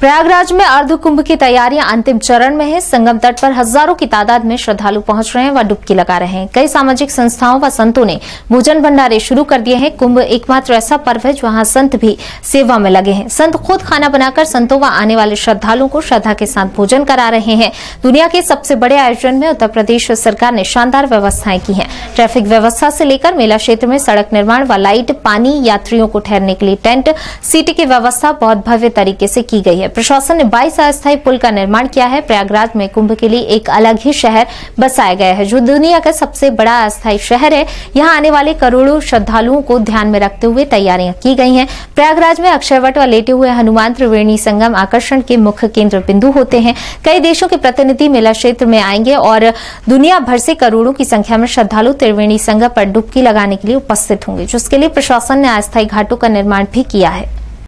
प्रयागराज में अर्ध कुंभ की तैयारियाँ अंतिम चरण में है। संगम तट पर हज़ारों की तादाद में श्रद्धालु पहुँच रहे हैं व डुबकी लगा रहे हैं। कई सामाजिक संस्थाओं व संतों ने भोजन भंडारे शुरू कर दिए हैं। कुंभ एकमात्र ऐसा पर्व है जहाँ संत भी सेवा में लगे हैं। संत खुद खाना बनाकर संतों व आने वाले श्रद्धालुओं को श्रद्धा के साथ भोजन करा रहे हैं। दुनिया के सबसे बड़े आयोजन में उत्तर प्रदेश सरकार ने शानदार व्यवस्थाएँ की है। ट्रैफ़िक व्यवस्था से लेकर मेला क्षेत्र में सड़क निर्माण व लाइट, पानी, यात्रियों को ठहरने के लिए टेंट, सीटी की व्यवस्था बहुत भव्य तरीके से की गई है। प्रशासन ने 22 अस्थायी पुल का निर्माण किया है। प्रयागराज में कुंभ के लिए एक अलग ही शहर बसाया गया है। जो दुनिया का सबसे बड़ा अस्थायी शहर है। यहाँ आने वाले करोड़ों श्रद्धालुओं को ध्यान में रखते हुए तैयारियाँ की गई हैं। प्रयागराज में अक्षयवट व लेटे हुए हनुमान त्रिवेणी संगम आकर्षण के मुख्य केंद्र बिंदु होते हैं। कई देशों के प्रतिनिधि मेला क्षेत्र में आएँगे और दुनिया भर से करोड़ों की संख्या में श्रद्धालु त्रिवेणी संगम पर डुबकी लगाने के लिए उपस्थित होंगे जिसके लिए प्रशासन ने अस्थायी घाटों का निर्माण भी किया है।